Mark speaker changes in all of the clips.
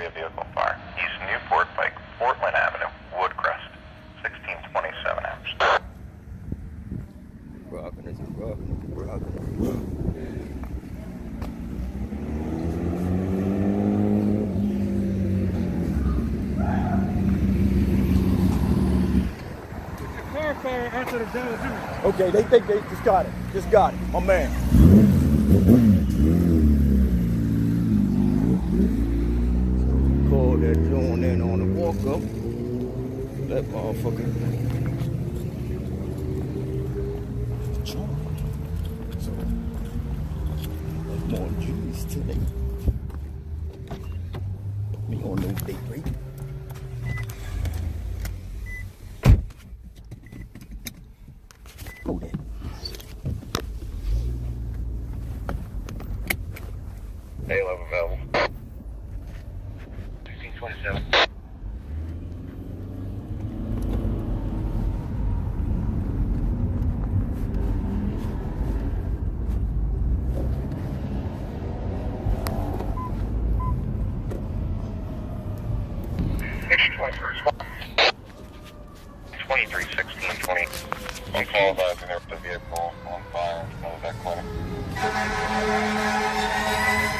Speaker 1: 3, a vehicle fire. East Newport Pike, Portland Avenue, Woodcrest, 1627 amps.
Speaker 2: Okay, they think they just got it. Just got it. My man. Call that joint in on the walk up. That motherfucker. More today. Put me on no. Hold it.
Speaker 1: Halo available. 1627. Twenty-three sixteen twenty. On call the vehicle on fire. That clinic. Firework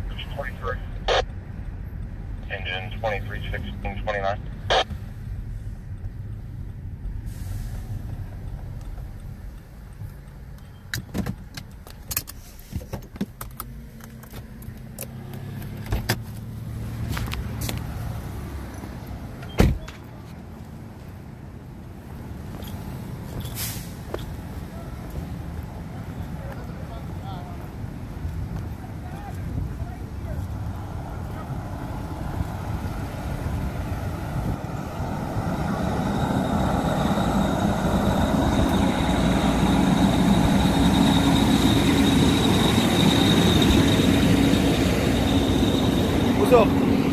Speaker 1: 25, 23. Engine 23, 16,
Speaker 2: 29. professor?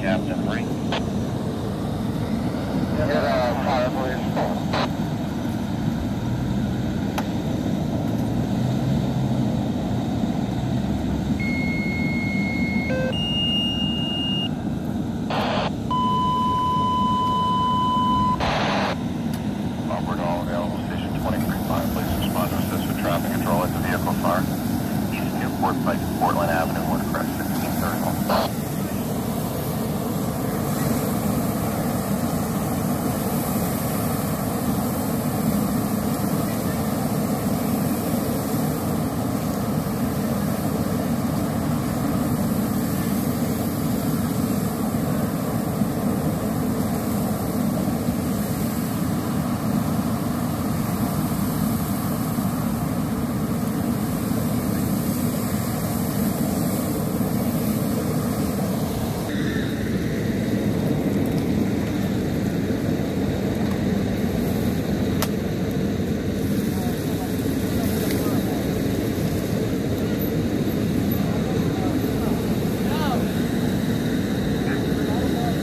Speaker 1: Captain Bree.